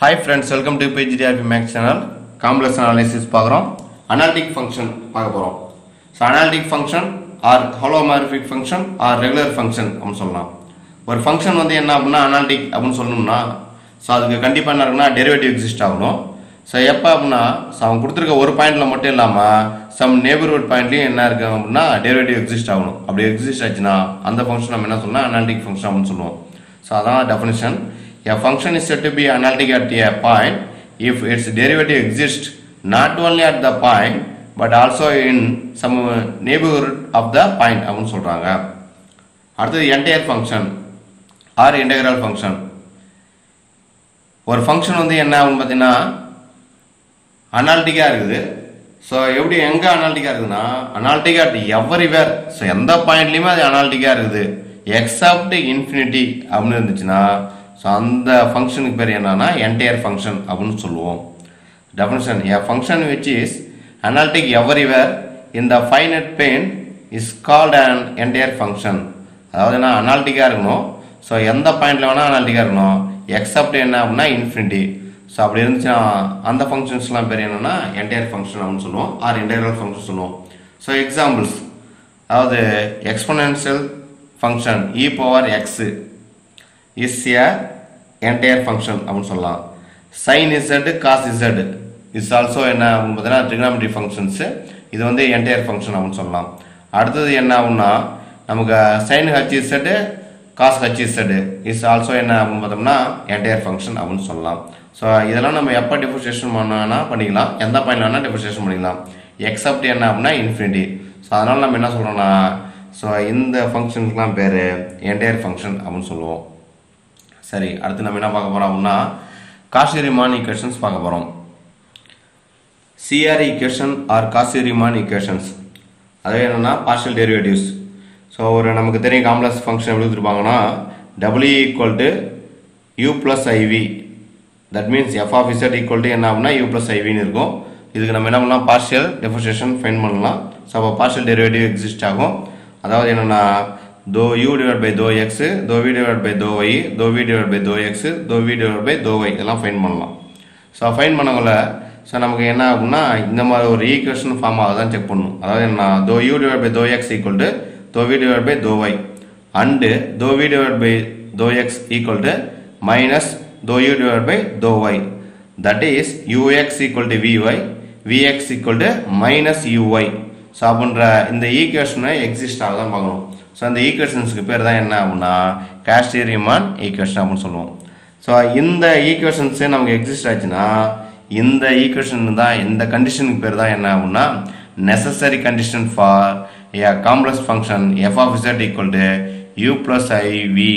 Hi friends welcome to PGTRB maths channel complex analysis பார்க்குறோம். Analytic function பார்க்க போகிறோம் so analytic function or holomorphic function or regular function அப்படின்னு சொல்லலாம். ஒரு function வந்து என்ன அப்படின்னா அனாலிட்டிக் அப்படின்னு சொல்லணும்னா ஸோ அதுக்கு கண்டிப்பாக என்ன இருக்குன்னா டெரிவேட்டிவ் எக்ஸிஸ்ட் ஆகணும். ஸோ எப்போ அப்படின்னா ஸோ அவன் கொடுத்துருக்க ஒரு பாயிண்ட்ல மட்டும் இல்லாமல் சம் நேபர்ஹுட் பாயிண்ட்லையும் என்ன இருக்கு அப்படின்னா டெரிவேட்டிவ் எக்ஸிஸ்ட் ஆகணும். அப்படி எக்ஸிஸ்ட் ஆச்சுன்னா அந்த ஃபங்க்ஷன் நம்ம என்ன சொல்லலாம் அனாலிட்டிக் ஃபங்க்ஷன் அப்படின்னு சொல்லுவோம். ஸோ அதான் definition a function is said to be analytic at a point if its derivative exists not only at the point but also in some neighborhood of the point அப்படின்னு சொல்கிறாங்க அடுத்தது entire function or integral function ஒரு function வந்து என்ன ஆகுன்னு பார்த்தீங்கன்னா அனாலிட்டிக்காக இருக்குது. So எப்படி எங்கே அனாலிட்டிக்காக இருக்குதுன்னா அனாலிட்டிக்காக அட் எவ்ரிவேர் ஸோ எந்த பாயிண்ட்லையுமே அது அனாலிட்டிக்காக இருக்குது. எக்ஸப்ட் இன்ஃபினிட்டி அப்படின்னு இருந்துச்சுன்னா ஸோ அந்த ஃபங்க்ஷனுக்கு பேர் என்னன்னா என்டையர் ஃபங்க்ஷன் அப்படின்னு சொல்லுவோம். Definition a function which is analytic everywhere in the finite plane is called an entire function அதாவது என்ன? அனாலிட்டிக்காக இருக்கணும். ஸோ எந்த பாயிண்ட்ல வேணால் அனாலிட்டிக்காக இருக்கணும். எக்ஸப்ட் என்ன அப்படின்னா இன்ஃபினிட்டி ஸோ அப்படி இருந்துச்சுன்னா அந்த ஃபங்க்ஷன்ஸ்லாம் பேர் என்னன்னா என்டையர் ஃபங்க்ஷன் அப்படின்னு சொல்லுவோம். ஆர் இன்டெகிரல் ஃபங்க்ஷன் சொல்லுவோம். ஸோ எக்ஸாம்பிள்ஸ் அதாவது exponential function e power x is a entire function அப்படின்னு சொல்லலாம். Sine z cos z is also என்ன அப்படின்னு பார்த்தீங்கன்னா ட்ரிகனாமெட்ரி ஃபங்க்ஷன்ஸு இது வந்து என்டையர் ஃபங்க்ஷன் அப்படின்னு சொல்லலாம். அடுத்தது என்ன ஆகும்னா நமக்கு sine h z cos h z is also என்ன அப்படின்னு பார்த்தோம்னா என்டையர் ஃபங்க்ஷன் அப்படின்னு சொல்லலாம். ஸோ இதெல்லாம் நம்ம எப்போ டிஃபரன்ஷியேஷன் பண்ணா பண்ணிக்கலாம். எந்த பாயிண்ட்ல வேணால் டிஃபரன்ஷியேஷன் பண்ணிக்கலாம். எக்ஸப்ட் என்ன அப்படின்னா இன்ஃபினிட்டி ஸோ அதனால் நம்ம என்ன சொல்கிறோம்னா ஸோ இந்த ஃபங்க்ஷனுக்குலாம் பேர் என்டையர் ஃபங்க்ஷன் அப்படின்னு சொல்லுவோம். சரி அடுத்து நம்ம என்ன பார்க்க போறோம் அப்படின்னா காஷி ரிமான் ஈக்குவேஷன்ஸ் பார்க்க போறோம். CR equation or Cauchy Riemann equations அதே என்னன்னா பார்ஷியல் டெரிவேட்டிவ்ஸ் ஸோ ஒரு நமக்கு தெரியும் காம்ப்ளெக்ஸ் ஃபங்க்ஷன் எப்படி கொடுத்துருப்பாங்கன்னா W equal to u plus i v that means f of z equal to என்ன அப்படின்னா யூ ப்ளஸ் ஐவின்னு இருக்கும். இதுக்கு நம்ம என்ன பண்ணலாம் பார்ஷியல் டெஃபிஷியேஷன் ஃபைன் பண்ணலாம். ஸோ அப்போ பார்ஷியல் டெரிவேட்டிவ் எக்ஸிஸ்ட் ஆகும். அதாவது என்னென்னா தோ u divided by dou x dou v divided by தோ y dou v divided by dou x dou v divided by dou y இதெல்லாம் ஃபைன் பண்ணலாம் ஸோ ஃபைன் பண்ணக்குள்ள ஸோ நமக்கு என்ன ஆகும்னா இந்த மாதிரி ஒரு ஈக்குவேஷன் ஃபார்ம் தான் செக் பண்ணணும் அதாவது என்ன தோ யூ டிவைட் பை தோ எக்ஸ் ஈக்குவல் டு தோ வி டிவைட் பை தோ ஒய் அண்டு தோ வி டிவைட் பை தோ எக்ஸ் ஈக்குவல் டு மைனஸ் தோ யூ டிவைட் பை தோ y that is u x equal to v y v x equal to minus u y so அப்படின்ற இந்த ஈக்குவேஷனை exist ஆகுதான் பார்க்கணும் so அந்த ஈக்குவேஷன்ஸுக்கு பேர் தான் என்ன அப்படின்னா காஸ்டீரியமான் ஈக்குவேஷன் அப்படின்னு சொல்லுவோம். ஸோ இந்த ஈக்குவேஷன்ஸே நமக்கு எக்ஸிஸ்ட் ஆச்சுன்னா இந்த ஈக்குவேஷன் தான் இந்த கண்டிஷனுக்கு பேர் தான் என்ன அப்படின்னா necessary condition for a complex function f of z equal to u plus i v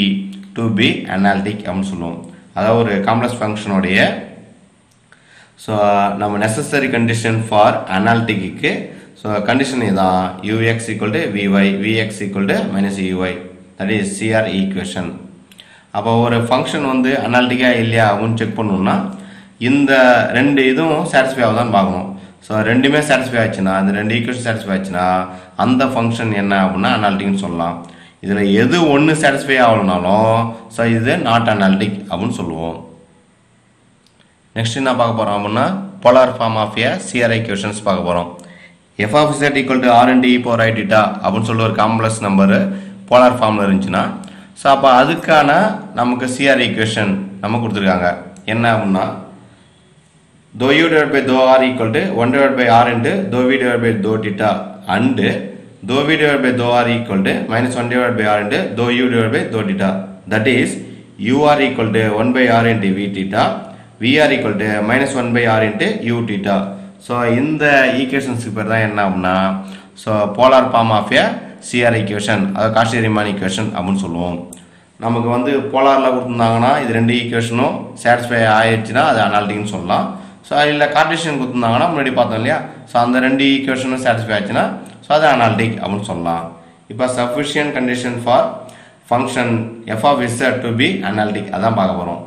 to be analytic அப்படின்னு சொல்லுவோம். அதாவது ஒரு காம்ப்ளெக்ஸ் ஃபங்க்ஷனுடைய ஸோ நம்ம necessary condition for analytic so condition இதான் u x equal to v y v x equal to minus u y that is CR equation அப்போ ஒரு function வந்து அனாலிட்டிக்கா இல்லையா அப்படின்னு செக் பண்ணணும்னா இந்த ரெண்டு இதுவும் சாட்டிஸ்ஃபை ஆகுதான்னு பார்க்கணும். ஸோ ரெண்டுமே சாட்டிஸ்ஃபை ஆச்சுன்னா இந்த ரெண்டு ஈக்குவேஷன் சாட்டிஸ்ஃபை ஆச்சுன்னா அந்த ஃபங்க்ஷன் என்ன அப்படின்னா அனாலிட்டிக்னு சொல்லலாம். இதில் எது ஒன்று சாட்டிஸ்ஃபை ஆகலனாலும் ஸோ இது நாட் அனாலிட்டிக் அப்படின்னு சொல்லுவோம். நெக்ஸ்ட் என்ன பார்க்க போகிறோம் அப்படின்னா polar form of a CR equations பார்க்க போகிறோம் f of z equal to r and e power i theta அப்படின்னு சொல்லி ஒரு காம்ப்ளெக்ஸ் நம்பர் போலார் ஃபார்மில் இருந்துச்சுன்னா ஸோ அப்போ அதுக்கான நமக்கு சிஆர் ஈக்குவேஷன் நம்ம கொடுத்துருக்காங்க என்ன அப்படின்னா dou u divided by dou r equal to 1 divided by r into dou v divided by dou theta and dou v divided by dou r equal to minus 1 divided by r into dou u divided by dou theta that is u r equal to 1 by r into v theta v r equal to minus 1 by r into u theta so இந்த ஈக்குவேஷன்ஸுக்கு பேர் தான் என்ன அப்படின்னா so polar form of a CR equation அதாவது Cauchy ரிமான் equation அப்படின்னு சொல்லுவோம். நமக்கு வந்து போலாரில் கொடுத்துருந்தாங்கன்னா இது ரெண்டு ஈக்குவேஷனும் சாட்டிஸ்ஃபை ஆயிடுச்சுன்னா அது அனாலிட்டிக்னு சொல்லலாம். ஸோ இல்லை கார்டிஷியன் கொடுத்துருந்தாங்கன்னா முன்னாடி பார்த்தோம் இல்லையா? ஸோ அந்த ரெண்டு ஈக்குவேஷனும் சாட்டிஸ்ஃபை ஆச்சுன்னா ஸோ அது அனாலிட்டிக் அப்படின்னு சொல்லலாம். இப்போ sufficient condition for function f of is to be analytic அதான் பார்க்க போகிறோம்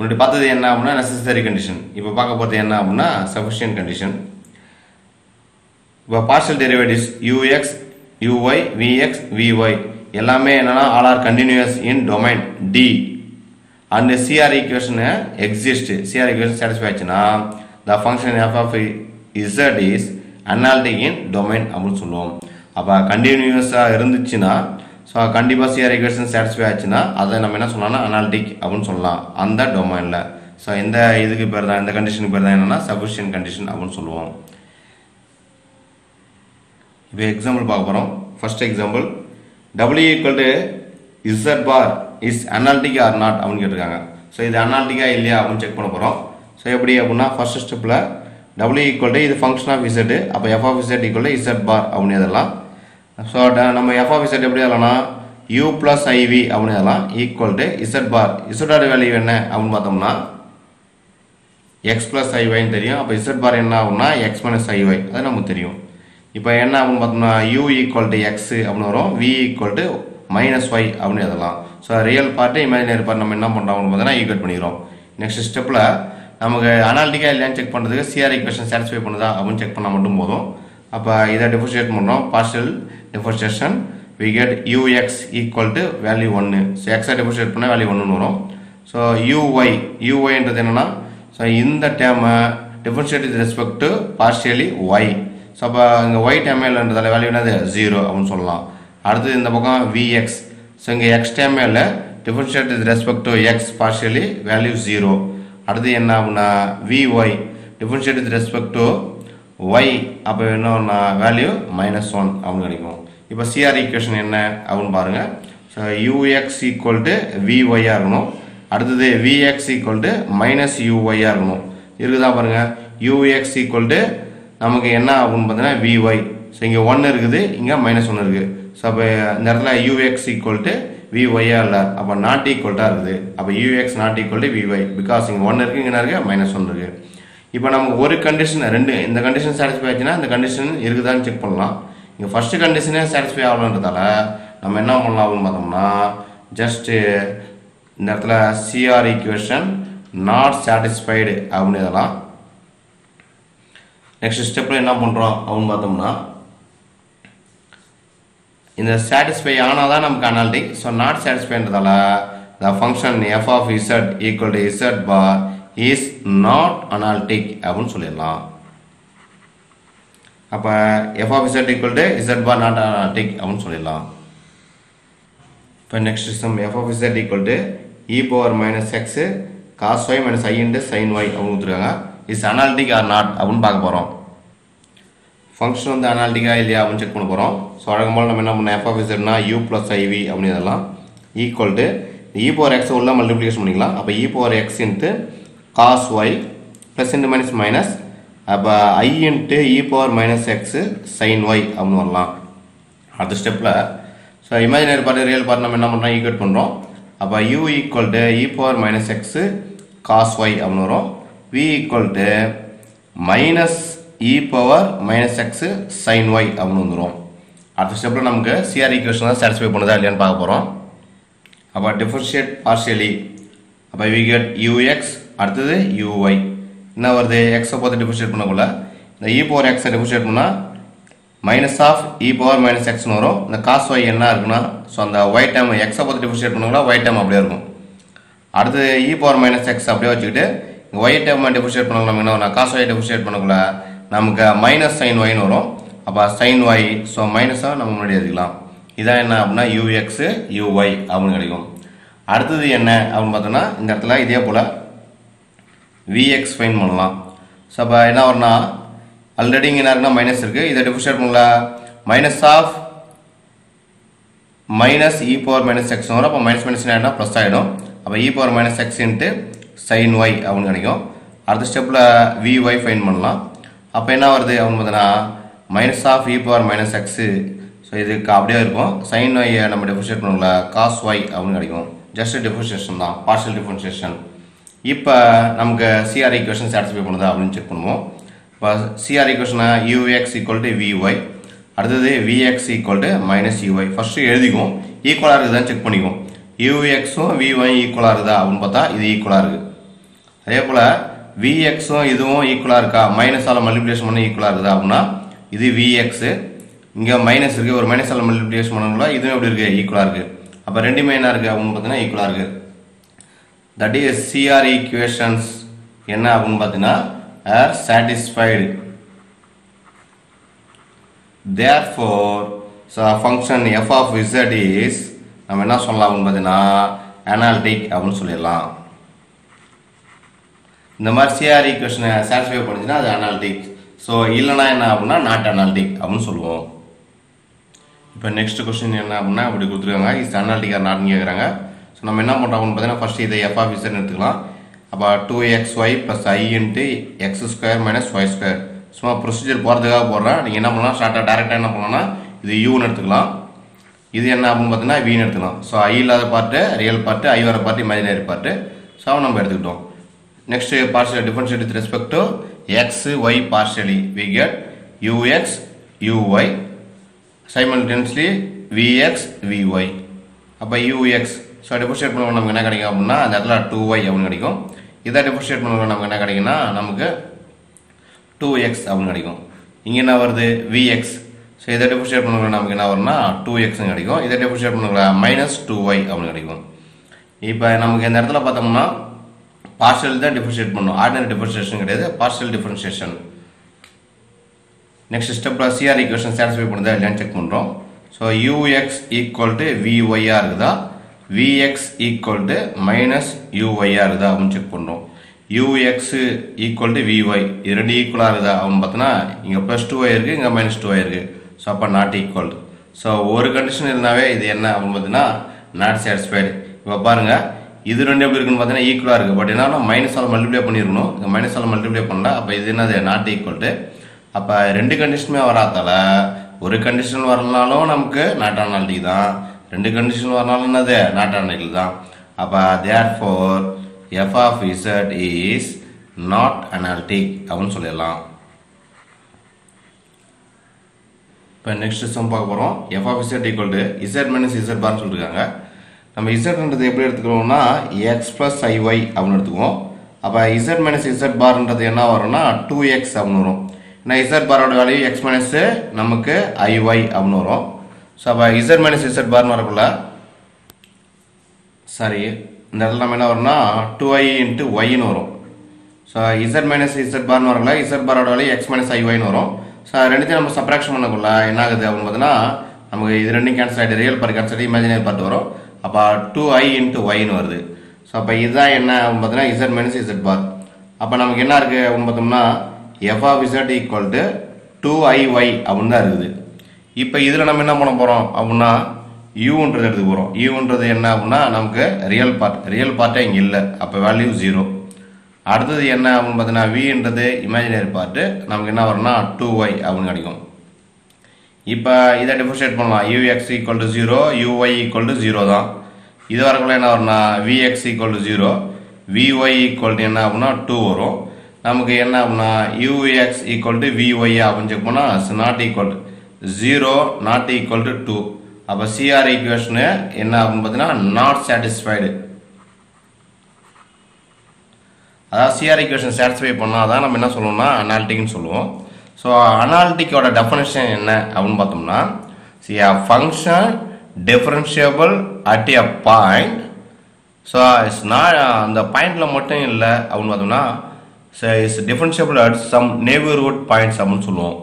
முன்னாடி பார்த்தது என்ன அப்படின்னா நெசசரி கண்டிஷன் இப்போ பார்க்க போகிறது என்ன அப்படின்னா சஃபிஷியன்ட் கண்டிஷன் இப்போ partial derivatives u x u y v x v y எல்லாமே என்னென்னா all are continuous in domain d and CR equation exist CR equation satisfy ஆச்சுன்னா the function f of z is analytic in domain அப்படின்னு சொல்லுவோம். அப்போ கண்டினியூஸாக இருந்துச்சுன்னா so கண்டிப்பாக CR equation satisfy ஆச்சுன்னா அதை நம்ம என்ன சொல்லலாம்னா அனாலிட்டிக் அப்படின்னு சொல்லலாம். அந்த டொமைனில் ஸோ இந்த இதுக்கு பேர் தான் இந்த கண்டிஷனுக்கு பேர் தான் என்னென்னா சஃபிஷியன்ட் கண்டிஷன் அப்படின்னு சொல்லுவோம். இப்போ எக்ஸாம்பிள் பார்க்க போகிறோம் first example W equal to z bar is analytic or not அப்படின்னு கேட்டிருக்காங்க. ஸோ இது அனாலிட்டிக்கா இல்லையா அப்படின்னு செக் பண்ண போகிறோம் ஸோ எப்படி அப்படின்னா ஃபர்ஸ்ட் ஸ்டெப்பில் டபிள்யூ ஈக்குவல் டு இது ஃபங்க்ஷன் ஆஃப் இசட் அப்போ f of z equal to z bar அப்படின்னு எதெல்லாம் ஸோ நம்ம எஃப் ஆஃப் இசட் எப்படி எழுதலாம் யூ ப்ளஸ் ஐவி அப்படின்னு எழுதலாம். ஈக்குவல் டு இசட் பார் இசட்டோட வேல்யூ என்ன அப்படின்னு பார்த்தோம்னா எக்ஸ் ப்ளஸ் ஐஒய்னு தெரியும். அப்போ இசட் பார் என்ன ஆகும்னா எக்ஸ் மைனஸ் ஐஒய் அது நமக்கு தெரியும். இப்போ என்ன அப்படின்னு பார்த்தோம்னா யூ ஈக்குவல் டு எக்ஸ் அப்படின்னு வரும். V equal to minus y அப்படின்னு எழுதலாம். So real part imaginary part நம்ம என்ன பண்ணுறோம் அப்படின்னு பார்த்தீங்கன்னா ஈக்குவேட் பண்ணிக்கிறோம். நெக்ஸ்ட் ஸ்டெப்பில் நமக்கு அனாலிட்டிக்காக இல்லையான்னு செக் பண்ணுறதுக்கு சிஆர் ஈக்குவேஷன் சாட்டிஸ்ஃபை பண்ணுதா அப்படின்னு செக் பண்ணால் மட்டும் போதும். அப்போ இதை டிஃபரன்ஷியேட் பண்ணுறோம் partial differentiation we get u x equal to value ஒன்று ஸோ எக்ஸை டிஃபோசியேட் பண்ணால் வேல்யூ ஒன்றுன்னு வரும். ஸோ யூஒய் யூஒய்ன்றது என்னென்னா ஸோ இந்த டேமை differentiate with respect to partially y so அப்போ இங்கே ஒய் டேமேல்ன்றதால வேல்யூ என்னது? ஜீரோ அப்படின்னு சொல்லலாம். அடுத்தது இந்த பக்கம் விஎக்ஸ் ஸோ இங்கே x டேமேல differentiate with respect to x partially value zero அடுத்து என்ன அப்படின்னா v y differentiate with respect to y அப்போ என்ன வேல்யூ மைனஸ் ஒன் அப்படின்னு கிடைக்கும். இப்போ சிஆர் ஈக்குவேஷன் என்ன அப்படின்னு பாருங்க. So u x equal to விஒய்யாக இருக்கணும். அடுத்தது v x equal to minus யூஒய்யாக இருக்கணும். இருக்குதா பாருங்க. யூஎக்ஸ் ஈக்குவல் டு நமக்கு என்ன ஆகும்னு பார்த்தீங்கன்னா விஒய் ஸோ இங்கே ஒன்று இருக்குது இங்கே மைனஸ் ஒன்று இருக்குது ஸோ அப்போ இந்த இடத்துல யூஎக்ஸ் ஈக்குவல் டு விஒய்யா இல்லை. அப்போ நாட் ஈக்குவல்ட்டாக இருக்குது. அப்போ u x not equal to v y because இங்கே ஒன்று இருக்குது இங்கே என்ன இருக்குது மைனஸ் ஒன்று இருக்குது இப்போ நமக்கு ஒரு கண்டிஷன் ரெண்டு இந்த கண்டிஷன் சாட்டிஸ்ஃபை ஆச்சுன்னா இந்த கண்டிஷன் இருக்குதான்னு செக் பண்ணலாம். இங்கே ஃபஸ்ட்டு கண்டிஷனே சாட்டிஸ்ஃபை ஆகலன்றதால நம்ம என்ன பண்ணலாம் பார்த்தோம்னா ஜஸ்ட்டு இந்த இடத்துல சிஆர் ஈக்குவேஷன் நாட் சாட்டிஸ்ஃபைடு அப்படின்னு இதெல்லாம் நெக்ஸ்ட் ஸ்டெப்பில் என்ன பண்ணுறோம் அப்படின்னு பார்த்தோம்னா இந்த சாட்டிஸ்ஃபை ஆனால் தான் நமக்கு analytic so not சாட்டிஸ்ஃபைன்றதால the function f of z equal to z bar is not analytic அப்படின்னு சொல்லிடலாம். அப்போ f of z equal to z bar not analytic அப்படின்னு சொல்லிடலாம். இப்போ next sum f of z equal to e power minus x cos y minus i into sine y அப்படின்னு கொடுத்துருக்காங்க. Is analytic or not அப்படின்னு பார்க்க போகிறோம் function வந்து Analytica இல்லையா அப்படின்னு செக் பண்ண போகிறோம் ஸோ வழக்கம் நம்ம என்ன பண்ணோம் எஃப் ஆஃப் இசட்னா யூ ப்ளஸ் ஐவி அப்படின்னு இதெல்லாம் equal to e power x உள்ள மல்டிப்ளிகேஷன் பண்ணிக்கலாம். அப்போ e power x into cos y plus into minus minus அப்போ i into e power minus x sine y அப்படின்னு வரலாம். அடுத்த ஸ்டெப்பில் so imaginary part real part நம்ம என்ன பண்ணுறோம் ஈக்குவேட் பண்ணுறோம் அப்போ u equal to e power minus x cos y அப்படின்னு வரும். V equal to minus e power minus x sine y அப்படின்னு வந்துடும் அடுத்த ஸ்டெப்பில் நமக்கு சிஆர் ஈக்குவேஷன் தான் சாட்டிஸ்ஃபை பண்ணுதா இல்லையான்னு பார்க்க போகிறோம் அப்போ டிஃபரன்ஷியேட் பார்ஷியலி அப்போ வி கெட் யூஎக்ஸ் அடுத்தது யூஒய் என்ன வருது? எக்ஸை பார்த்து டிஃபிஷியேட் பண்ணக்குள்ள? இந்த இ பவர் எக்ஸை டிஃபிஷியேட் பண்ணால் minus of e power minus எக்ஸ்னு வரும். இந்த காஸ் ஒய் என்ன இருக்குன்னா ஸோ அந்த ஒய் டைம் எக்ஸை பார்த்து டிஃபிஷியேட் பண்ணக்குள்ள ஒய் டைம் அப்படியே இருக்கும். அடுத்து இ பவர் மைனஸ் எக்ஸ் அப்படியே வச்சுக்கிட்டு ஒய் டைம் டிஃபிஷியேட் பண்ணக்குள்ள நம்ம என்ன வரும் காஸ் ஒய் டிஃபிஷியேட் பண்ணக்குள்ள நமக்கு மைனஸ் சைன் ஒய்னு வரும். அப்போ சைன் ஒய் ஸோ மைனஸாக நம்ம முன்னாடி எடுத்துக்கலாம் இதான் என்ன அப்படின்னா யூஎக்ஸு யூஒய் அப்படின்னு கிடைக்கும். அடுத்தது என்ன அப்படின்னு பார்த்தோன்னா இந்த இடத்துல இதே போல் விஎக்ஸ் ஃபைன் பண்ணலாம். ஸோ அப்போ என்ன வரும்னா ஆல்ரெடி இங்கே என்ன இருக்குன்னா மைனஸ் இருக்குது இதை e e டிஃபரன்ஷியேட் பண்ணலாம் minus of minus e power minus x வரும். அப்போ மைனஸ் மைனஸ் என்ன? ப்ளஸ் ஆகிடும் அப்போ e power minus x into sine y அப்படின்னு கிடைக்கும் அடுத்த ஸ்டெப்பில் வி ஒய் ஃபைன் பண்ணலாம். அப்போ என்ன வருது அப்படின்னு பார்த்தீங்கன்னா minus of e power minus x so இதுக்கு அப்படியே இருக்கும். சைன் ஒய்யை நம்ம டிஃபரன்ஷியேட் பண்ணல காஸ் ஒய் அப்படின்னு கிடைக்கும் ஜஸ்ட் டிஃபரன்ஷியேஷன் தான். பார்ஷியல் டிஃபரன்ஷியேஷன் இப்போ நமக்கு சிஆர் ஈக்குவேஷன் சாட்டிஸ்ஃபை பண்ணுதா அப்படின்னு செக் பண்ணுவோம். இப்போ சிஆர் ஈக்குவேஷனை UX equal to v y அடுத்தது v x equal to minus u y first எழுதிக்குவோம். ஈக்குவலாக இருக்குதான்னு செக் பண்ணிக்குவோம். யூஎக்ஸும் விஒய் ஈக்குவலாக இருக்குதா அப்படின்னு பார்த்தா இது ஈக்குவலாக இருக்குது அதே போல் விஎக்ஸும் இதுவும் ஈக்குவலாக இருக்கா? மைனஸால் மல்டிப்ளிகேஷன் பண்ணி ஈக்குவலாக இருக்குதா அப்படின்னா இது விஎக்ஸு இங்கே மைனஸ் இருக்குது ஒரு மைனஸால் மல்டிப்ளிகேஷன் பண்ணணும்னா இதுவும் எப்படி இருக்குது ஈக்குவலாக இருக்குது அப்போ ரெண்டுமே என்ன இருக்குது அப்படின்னு பார்த்தீங்கன்னா ஈக்குவலாக இருக்குது தட் இஸ் சிஆர் ஈக்குவேஷன்ஸ் என்ன அப்படின்னு பார்த்தீங்கன்னா are satisfied therefore so function f of z is நம்ம என்ன சொல்லலாம் அப்படின்னு பார்த்தீங்கன்னா அனாலிட்டிக் அப்படின்னு சொல்லிடலாம். இந்த மாதிரி சிஆர் ஈக்குவேஷனை சாட்டிஸ்ஃபை பண்ணுச்சுன்னா அது அனாலிட்டிக் ஸோ இல்லைனா என்ன அப்படின்னா நாட் அனாலிட்டிக் அப்படின்னு சொல்லுவோம். இப்போ நெக்ஸ்ட் கொஸ்டின் என்ன அப்படின்னா அப்படி கொடுத்துருக்காங்க. இஸ் அனாலிட்டிக் ஆர் நாட்னு கேட்குறாங்க. ஸோ நம்ம என்ன பண்ணுறோம் அப்படின்னு பார்த்தீங்கன்னா ஃபஸ்ட்டு இதை எஃப் ஆஃப் இசட்னு எடுத்துக்கலாம். அப்போ two x y plus i into x square minus y square சும்மா ப்ரொசீஜர் போகிறதுக்காக போடுறேன். நீங்கள் என்ன பண்ணலாம்? ஸ்டார்ட்டாக டேரெக்டாக என்ன பண்ணலாம்னா இது யூன்னு எடுத்துக்கலாம். இது என்ன அப்படின்னு பார்த்தீங்கன்னா வின்னு எடுத்துக்கலாம். ஸோ ஐ இல்லாத பார்ட்டு ரியல் பார்ட்டு ஐ வர பார்ட்டு இமேஜினரி பார்ட்டு ஸோ அவன் நம்ம எடுத்துக்கிட்டோம். Next partial differentiate with respect to X Y partially we get UX UY simultaneously VX VY அப்போ யூஎக்ஸ் ஸோ டிஃபரன்ஷியேட் பண்ணுவோம் நமக்கு என்ன கிடைக்கும் அப்படின்னா அந்த இடத்துல டூ ஒய் அப்படின்னு கிடைக்கும். இதை டிஃபரன்ஷியேட் பண்ணுவோம் நமக்கு என்ன கிடைக்குன்னா நமக்கு டூ எக்ஸ் அப்படின்னு கிடைக்கும். இங்கே என்ன வருது? விஎக்ஸ் ஸோ இதை டிஃபரன்ஷியேட் பண்ணுவோம் நமக்கு என்ன வரும்னா டூ எக்ஸ்னு கிடைக்கும். இதை டிஃபரன்ஷியேட் பண்ணுவோம் மைனஸ் டூ ஒய் அப்படின்னு கிடைக்கும். இப்போ நமக்கு இந்த இடத்துல பார்த்தோம்னா பார்ஷியல் தான் டிஃபரன்ஷியேட் பண்ணும். ஆர்டினரி டிஃபரன்ஷியேஷன் கிடையாது பார்ஷியல் டிஃபரன்ஷியேஷன் நெக்ஸ்ட் ஸ்டெப்பில் சிஆர் ஈக்குவேஷன் சாட்டிஸ்ஃபை பண்ணுதா இல்லையான்னு செக் பண்ணுறோம் so u x equal to விஒய்யாக இருக்குதா? V x equal to minus யூஒய்யா இருக்குதா அப்படின்னு செக் பண்ணுறோம் யூஎக்ஸ் ஈக்குவல் டு விஒய் இது ரெண்டு ஈக்குவலாக இருக்குதா அப்படின்னு பார்த்தோன்னா இங்கே ப்ளஸ் டூ ஒய் இருக்குது இங்கே மைனஸ் டூ ஒய் இருக்குது ஸோ அப்போ நாட் ஈக்குவல் ஸோ ஒரு கண்டிஷன் இருந்தாவே இது என்ன அப்படின்னு பார்த்தீங்கன்னா நாட் சாட்டிஸ்ஃபைடு இப்போ பாருங்கள் இது ரெண்டு எப்படி இருக்குன்னு பார்த்தீங்கன்னா ஈக்குவலாக இருக்குது பட் என்னன்னா மைனஸ் ஆல் மல்டிப்ளை பண்ணியிருக்கணும் இங்கே மைனஸ் ஆல் மல்டிப்ளை பண்ணல அப்போ இது என்னது? நாட் ஈக்குவல் அப்போ ரெண்டு கண்டிஷனுமே வராதால ஒரு கண்டிஷன் வரலனாலும் நமக்கு நாட் அனாலிட்டிக் தான். ரெண்டு கண்டிஷன் வரனாலும் என்னது? நாட் அனாலிட்டிக் தான். அப்போ therefore f of z is not analytic அப்படின்னு சொல்லிடலாம். இப்போ நெக்ஸ்ட் சம் பார்க்க போகிறோம் f of z equal to z minus z பார்னு சொல்லியிருக்காங்க நம்ம இசட்ன்றது எப்படி எடுத்துக்கிறோம்னா எக்ஸ் ப்ளஸ் ஐஒய் அப்படின்னு எடுத்துக்குவோம். அப்போ இசட் மைனஸ் இசட் பார்ன்றது என்ன வரும்னா டூ எக்ஸ் அப்படின்னு வரும். ஏன்னா இசட் பாரோட வேல்யூ எக்ஸ் மைனஸ் நமக்கு ஐஒய் அப்படின்னு வரும். ஸோ அப்போ இசட் மைனஸ் இசட் பார்னு வரக்குள்ள சாரி இந்த இடத்துல நம்ம என்ன வரும்னா டூ ஐ இன்ட்டு ஒய்னு வரும். ஸோ இசட் மைனஸ் இசட் பார்னு வரக்குள்ள இசட் பாரோட வழி எக்ஸ் மைனஸ் ஐஒய்னு வரும். ஸோ ரெண்டுத்தையும் நம்ம சப்ராக்ஷன் பண்ணக்குள்ள என்ன ஆகுது அப்படின்னு பார்த்தீங்கன்னா நமக்கு இது ரெண்டும் கேன்சல் ஆகிட்டு ரியல் பார்ட் கேன்சல் ஆகிட்டு இமேஜினரி பார்ட் வரும். அப்போ டூ ஐ இன்ட்டு ஒய்னு வருது. ஸோ அப்போ இதுதான் என்ன அப்படின்னு பார்த்தீங்கன்னா இசட் மைனஸ் இசட் பார் அப்போ நமக்கு என்ன இருக்குது அப்படின்னு பார்த்தோம்னா f of z equal to two i y அப்படின்னு தான் இருக்குது. இப்போ இதில் நம்ம என்ன பண்ண போகிறோம் அப்படின்னா யூன்றது எடுத்து போகிறோம் யூன்றது என்ன அப்படின்னா நமக்கு ரியல் பார்ட் ரியல் பார்ட்டே இங்கே இல்லை. அப்போ வேல்யூ ஜீரோ அடுத்தது என்ன அப்படின்னு பார்த்தீங்கன்னா வின்றது இமேஜினரி பார்ட்டு நமக்கு என்ன வரும்னா டூ ஒய் அப்படின்னு கிடைக்கும். இப்போ இதை டிஃபரன்ஷியேட் பண்ணலாம். UX equal to zero UY equal to zero தான். இது வரக்குள்ள என்ன வரும்னா VX equal to zero VY equal to என்ன அப்படின்னா டூ வரும். நமக்கு என்ன அப்படின்னா UX equal to v y அப்படின்னு செக் பண்ணால் it's not equal to zero not equal to two அப்போ சிஆர் ஈக்குவேஷனு என்ன அப்படின்னு பார்த்தீங்கன்னா நாட் சாட்டிஸ்ஃபைடு அதாவது சிஆர் ஈக்குவேஷன் சாட்டிஸ்ஃபை பண்ணால் தான் நம்ம என்ன சொல்லுவோம்னா அனாலிட்டிக்னு சொல்லுவோம். ஸோ அனாலிட்டிக்கோட டெஃபனேஷன் என்ன அப்படின்னு பார்த்தோம்னா see a function differentiable at a point so it's நான் அந்த பாயிண்டில் மட்டும் இல்லை அப்படின்னு பார்த்தோம்னா so it's differentiable at some neighbourhood points அப்படின்னு சொல்லுவோம்.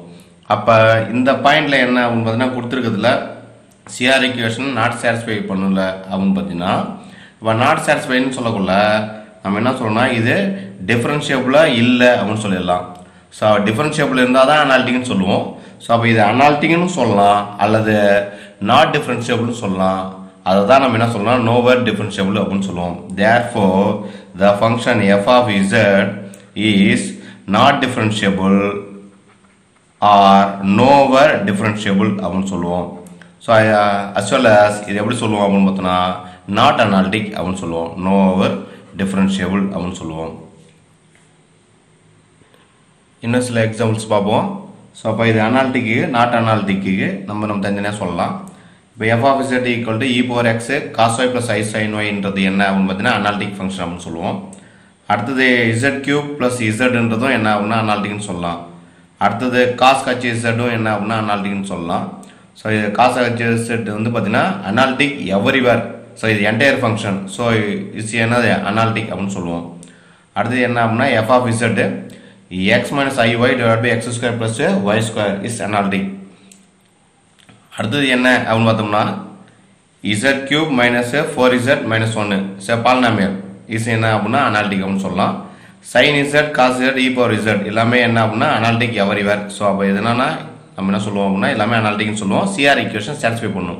அப்போ இந்த பாயிண்டில் என்ன அப்படின்னு பார்த்தீங்கன்னா கொடுத்துருக்கிறதுல சிஆர் ஈக்குவேஷன் நாட் சாட்டிஸ்ஃபை பண்ணல அப்படின்னு பார்த்தீங்கன்னா. இப்போ நாட் சாட்டிஸ்ஃபைன்னு சொல்லக்குள்ள நம்ம என்ன சொல்லணும்னா இது டிஃபரன்ஷியபிளாக இல்லை அப்படின்னு சொல்லிடலாம். ஸோ டிஃபரன்ஷியபிள் இருந்தால் தான் அனாலிட்டிக்னு சொல்லுவோம். ஸோ அப்போ இது அனாலிட்டிக்னு சொல்லலாம் அல்லது நாட் டிஃபரன்ஷியபிள்னு சொல்லலாம். அதை தான் நம்ம என்ன சொல்லலாம் நோவர் டிஃபரன்ஷியபிள் அப்படின்னு சொல்லுவோம். Therefore the function f of z is not differentiable or nowhere differentiable அப்படின்னு சொல்லுவோம். ஸோ அஸ் வெல் அஸ் இது எப்படி சொல்லுவோம் அப்படின்னு பார்த்தோன்னா நாட் அனாலிட்டிக் அப்படின்னு சொல்லுவோம். நோவர் டிஃபரன்ஷியபிள் அப்படின்னு சொல்லுவோம். இன்னும் சில எக்ஸாம்பிள்ஸ் பார்ப்போம். ஸோ அப்போ இது அனாலிட்டிக்கு நாட் அனாலிட்டிக்கு நம்ம நம்ம தனியாக சொல்லலாம். இப்போ f of z equal to e power x cos y plus i sine ஒய்ன்றது என்ன அப்படின்னு பார்த்தீங்கன்னா அனாலிட்டிக் ஃபங்க்ஷன் அப்படின்னு சொல்லுவோம். அடுத்தது இசட் கியூப் ப்ளஸ் இசட்ன்றதும் என்ன அப்படின்னா அனாலிட்டிக்னு சொல்லலாம். அடுத்தது காஸ் கட்சி இசட்டும் என்ன அப்படின்னா அனாலிட்டிக்னு சொல்லலாம். ஸோ இது காஸ் கட்சி செட் வந்து பார்த்தீங்கன்னா அனாலிட்டிக் எவ்ரிவேர். ஸோ இது என்டையர் ஃபங்க்ஷன் ஸோ இஸ் என்னது? அனாலிட்டிக் அப்படின்னு சொல்லுவோம். அடுத்தது என்ன அப்படின்னா f of z x minus i y divide by x square plus y square is analytic அடுத்தது என்ன அப்படின்னு பார்த்தோம்னா z cube minus four z minus ஒன்று சே பால்னாமியல். இஸ் என்ன அப்படின்னா அனாலிட்டிக் அப்படின்னு சொல்லலாம். Sine z cos z e power z எல்லாமே என்ன அப்படின்னா அனாலிட்டிக் எவர் இவர் ஸோ அப்போ எதுனா நம்ம என்ன சொல்லுவோம் அப்படின்னா எல்லாமே அனாலிட்டிக்னு சொல்லுவோம். சிஆர் ஈக்குவேஷன் சாட்டிஸ்ஃபை பண்ணும்.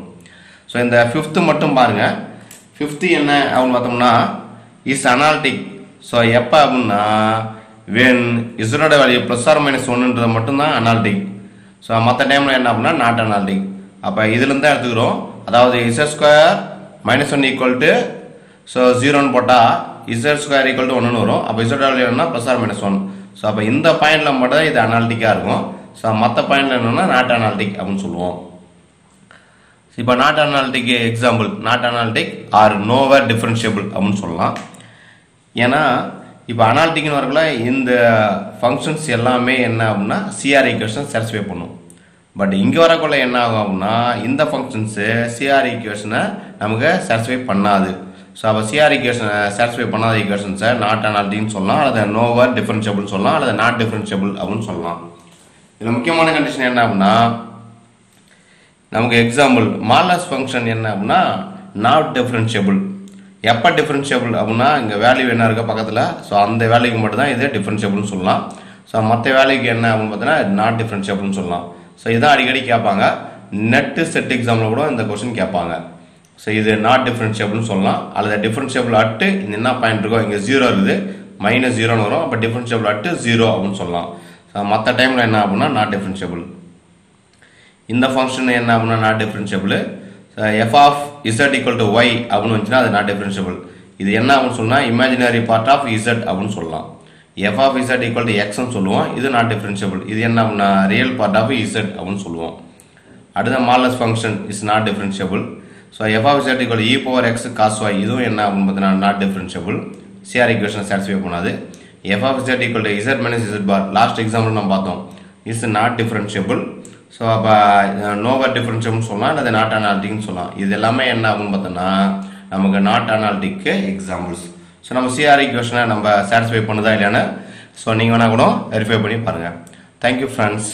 ஸோ இந்த ஃபிஃப்த்து மட்டும் பாருங்கள் ஃபிஃப்த்து என்ன அப்படின்னு பார்த்தோம்னா இஸ் அனாலிட்டிக் ஸோ எப்போ அப்படின்னா வென் இசரோட வேல்யூ ப்ளஸ் ஆர் மைனஸ் ஒன்றுன்றது மட்டும்தான் அனாலிட்டிக் ஸோ மற்ற டைமில் என்ன அப்படின்னா நாட் அனாலிட்டிக் அப்போ இதுலேருந்து தான் எடுத்துக்கிறோம். அதாவது z square minus one equal to so ஜீரோன்னு போட்டால் இசட் ஸ்கொயர் ஈக்குவல் டு ஒன்று வரும். அப்போ இசட் வேல்யூ என்ன plus or minus one so அப்போ இந்த பாயிண்டில் மட்டும் தான் இது அனாலிட்டிக்காக இருக்கும். ஸோ மற்ற பாயிண்டில் என்னென்னா நாட் அனாலிட்டிக் அப்படின்னு சொல்லுவோம். இப்போ not analytic example not analytic or nowhere differentiable அப்படின்னு சொல்லலாம். ஏன்னா இப்போ அனாலிட்டிக்னு வரக்குள்ள இந்த ஃபங்க்ஷன்ஸ் எல்லாமே என்ன அப்படின்னா சிஆர் ஈக்குவேஷன் சாட்டிஸ்ஃபை பண்ணும். பட் இங்கே வரக்குள்ள என்ன ஆகும் அப்படின்னா இந்த ஃபங்க்ஷன்ஸு சிஆர் ஈக்குவேஷனை நமக்கு சாட்டிஸ்ஃபை பண்ணாது. ஸோ அப்போ சிஆர் ஈக்குவேஷனை சாட்டிஸ்ஃபை பண்ணாத ஈக்குவேஷன்ஸை நாட் அனாலிட்டின்னு சொல்லலாம். அல்லது நோவர் டிஃபரன்ஷியபிள்னு சொல்லலாம். அல்லது நாட் டிஃபரன்ஷியபிள் அப்படின்னு சொல்லலாம். இதில் முக்கியமான கண்டிஷன் என்ன அப்படின்னா நமக்கு எக்ஸாம்பிள் மாலஸ் ஃபங்க்ஷன் என்ன அப்படின்னா நாட் டிஃபரன்ஷியபிள் எப்போ டிஃபரன்ஷியபிள் அப்படின்னா இங்கே வேல்யூ என்ன இருக்கா பக்கத்தில்? ஸோ அந்த வேல்யூக்கு மட்டும்தான் இது டிஃபரன்ஷியபிள்னு சொல்லலாம். ஸோ மற்ற வேலைக்கு என்ன அப்படின்னு பார்த்தீங்கன்னா நாட் டிஃபரன்ஷியபிள்னு சொல்லலாம். ஸோ இதான் அடிக்கடி கேட்பாங்க நெட்டு செட் எக்ஸாமில் கூட இந்த கொஸ்டின் கேட்பாங்க ஸோ இது நாட் டிஃப்ரென்ஷியபிள்னு சொல்லலாம். அல்லது டிஃப்ரென்ஷியபிள் அட்டு இந்த என்ன பாயிண்ட் இருக்கோ இங்கே ஜீரோ இருக்குது. மைனஸ் ஜீரோன்னு வரும். அப்போ டிஃப்ரென்ஷியபிள் அட்டு ஜீரோ அப்படின்னு சொல்லலாம். ஸோ மற்ற டைமில் என்ன ஆகும்னா நாட் டிஃப்ரென்ஷியபிள் இந்த ஃபங்க்ஷன் என்ன அப்படின்னா not differentiable f of z equal to y அப்படின்னு வந்துச்சுன்னா அது நாட் டிஃப்ரென்ஷியபிள் இது என்ன அப்படின்னு சொன்னால் இமேஜினரி பார்ட் ஆஃப் இசட் அப்படின்னு சொல்லலாம். F of z equal to எக்ஸ்னு சொல்லுவோம். இது நாட் டிஃப்ரென்ஷியபிள் இது என்ன அப்படின்னா ரியல் பார்ட் ஆஃப் இசட் அப்படின்னு சொல்லுவோம். அடுத்த மாலஸ் function is not differentiable so f of z equal e power x cos y இதுவும் என்ன ஆகும் பார்த்தீங்கன்னா not differentiable CR equation satisfy பண்ணாது f of z equal to z minus z bar last example நம்ம பார்த்தோம். இஸ் நாட் டிஃபரன்ஷியபிள் ஸோ அப்போ நோவர் டிஃபரன்ஷியல்னு சொல்லலாம் அல்லது நாட் அனாலிட்டிக்னு சொல்லலாம் இது எல்லாமே என்ன ஆகும்னு பார்த்தோன்னா நமக்கு நாட் அனாலிட்டிக்கு எக்ஸாம்பிள்ஸ் ஸோ நம்ம சிஆர் ஈக்குவேஷனை நம்ம சாட்டிஸ்ஃபை பண்ணுதா இல்லையான்னு ஸோ நீங்கள் வேணால் கூட வெரிஃபை பண்ணி பாருங்கள் தேங்க்யூ ஃப்ரெண்ட்ஸ்